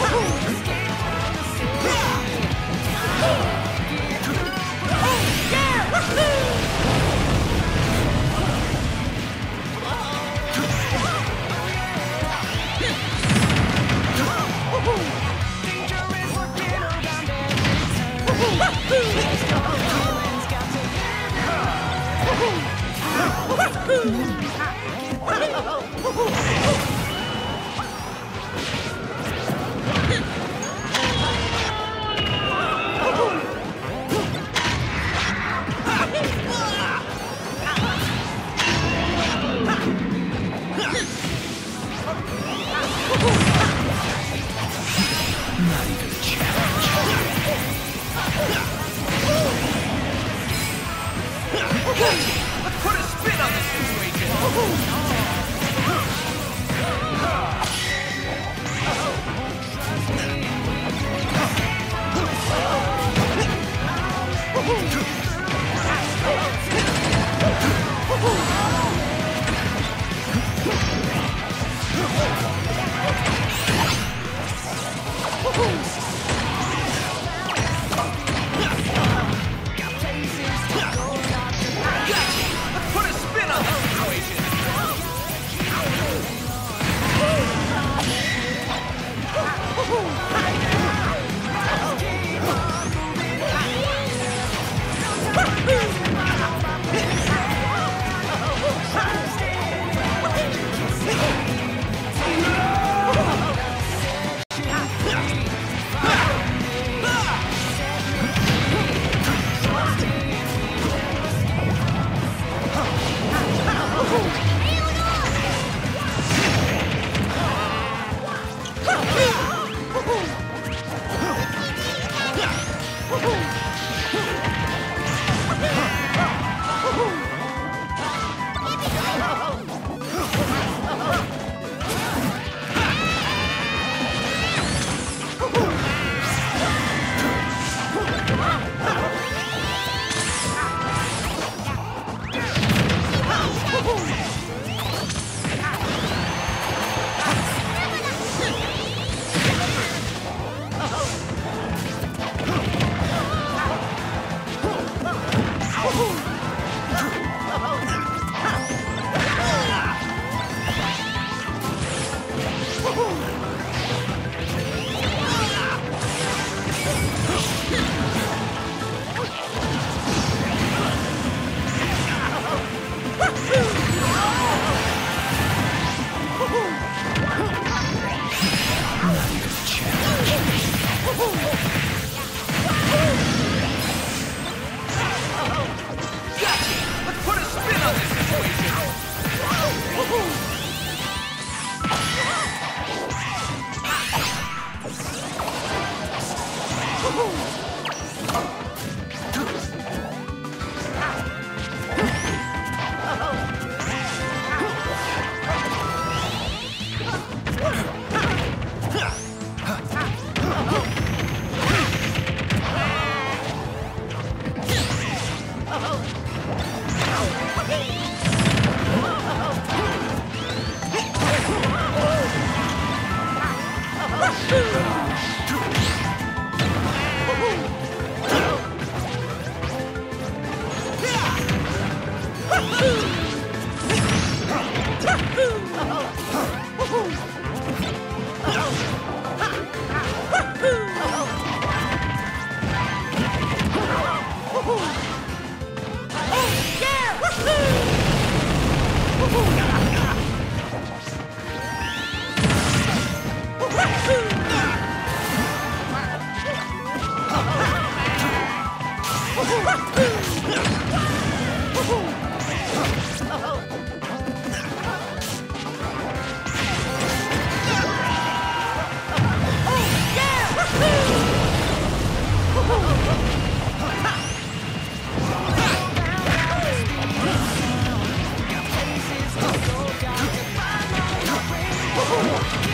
Wahoo! Good! Oh! Whoa.